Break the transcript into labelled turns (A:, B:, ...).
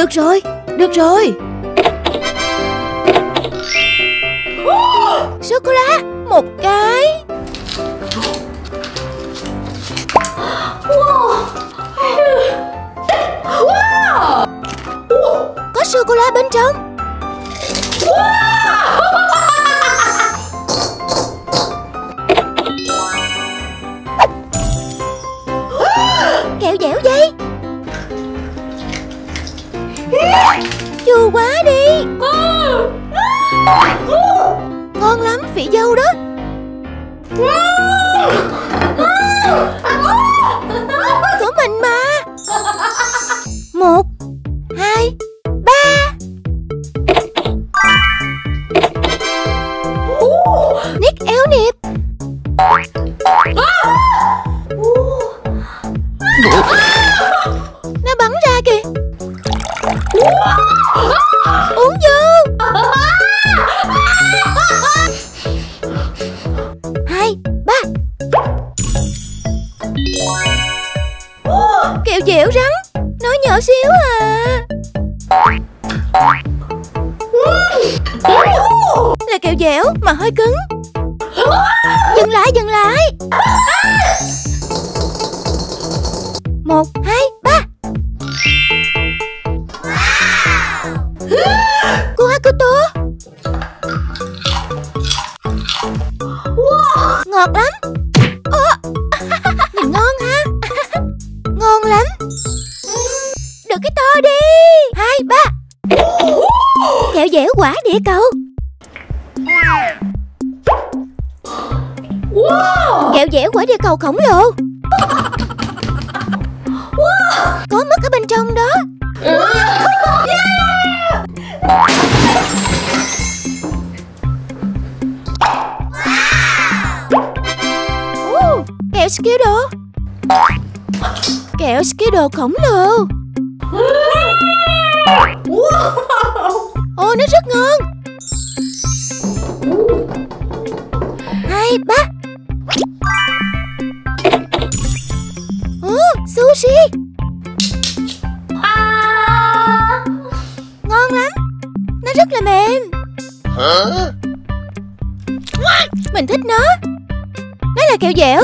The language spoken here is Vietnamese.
A: Được rồi, được rồi. Sô-cô-la Một cái. Có sô-cô-la bên trong. Kẹo dẻo dây Chua quá đi. Ngon lắm vị dâu đó. Của mình mà. Một Hai Ba. Nick éo nịp Kẹo dẻo rắn. Nó nhỏ xíu à. Là kẹo dẻo mà hơi cứng. Dừng lại dừng lại. Một, hai, ba. Cô Hakuto Ngọt lắm. Hai ba. Kẹo dẻo quả địa cầu. Kẹo dẻo quả địa cầu khổng lồ. Có mất ở bên trong đó. Ồ, Kẹo Skiddle Kẹo Skiddle khổng lồ. Ồ, nó rất ngon. Hai, ba. Ồ, sushi. Ngon lắm. Nó rất là mềm. Mình thích nó. Nó là kẹo dẻo.